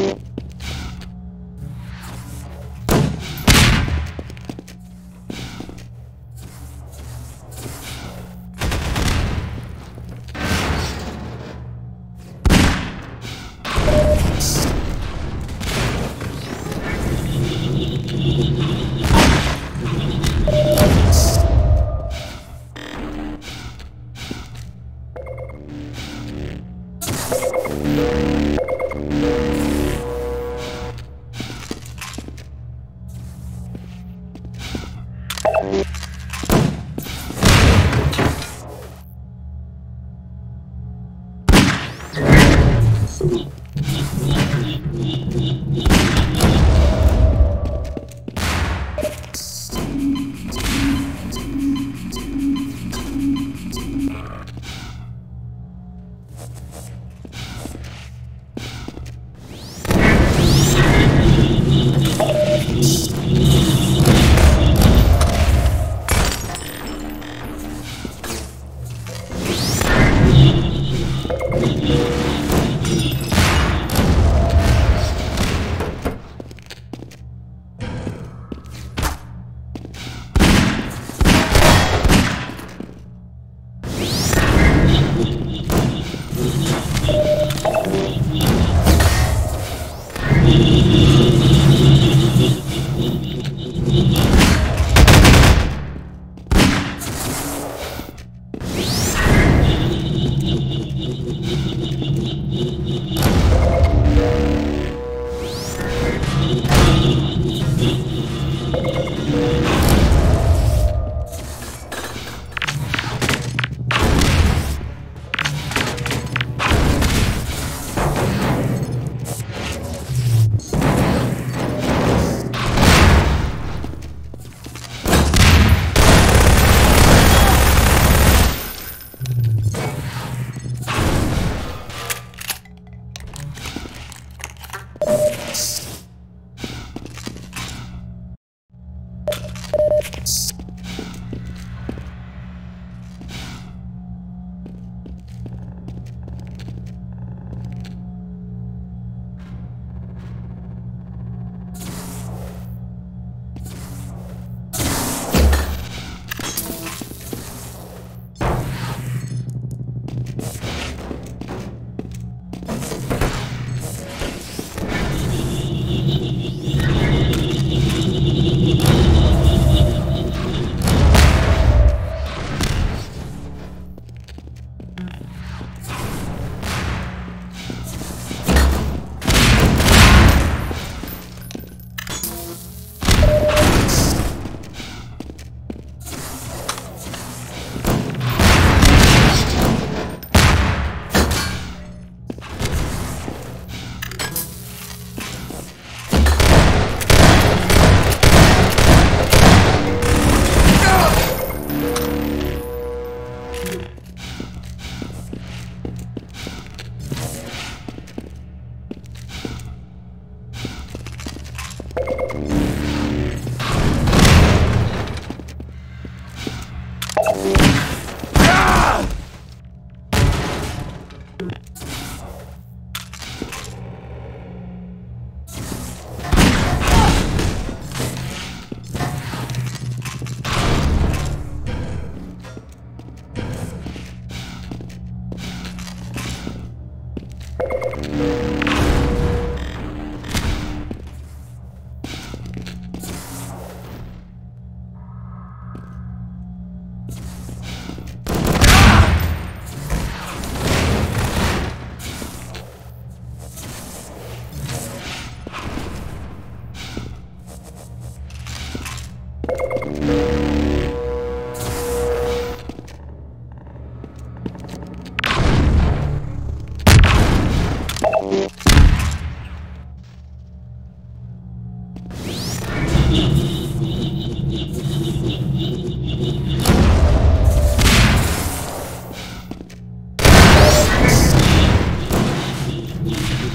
you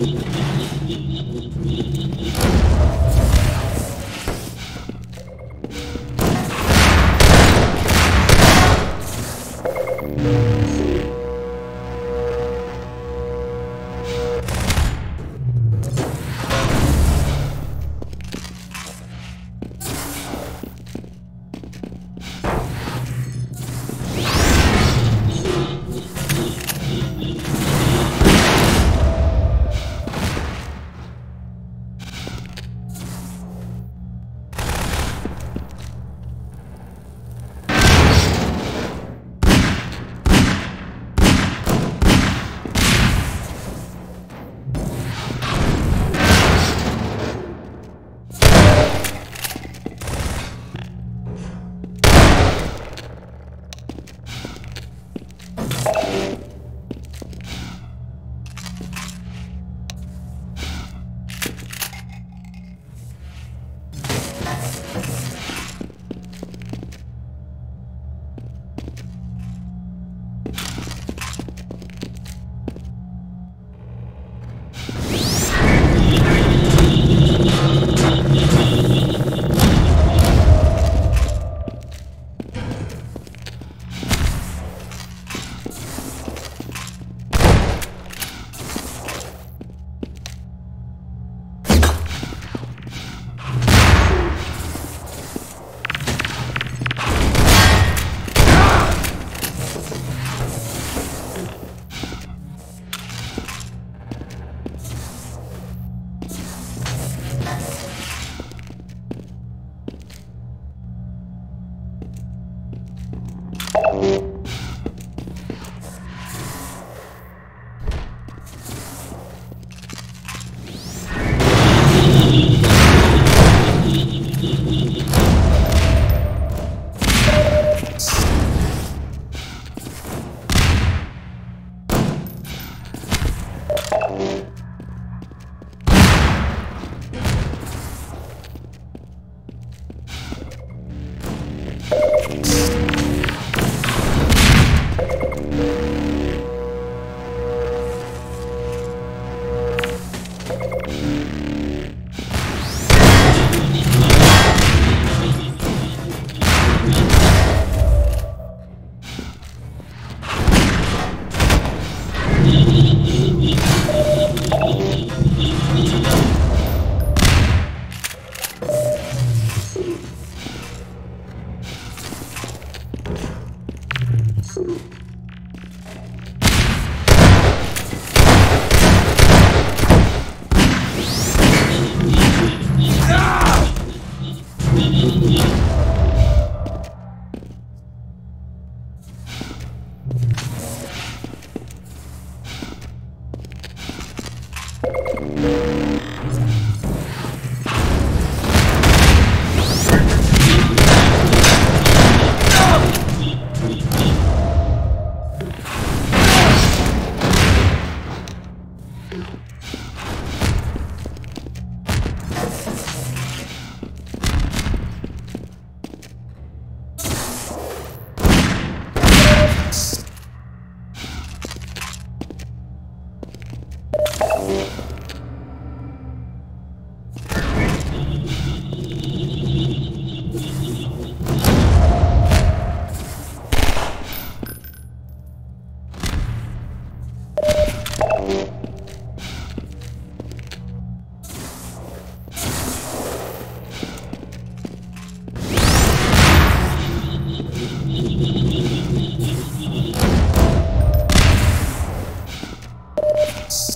Thank you. you Thanks.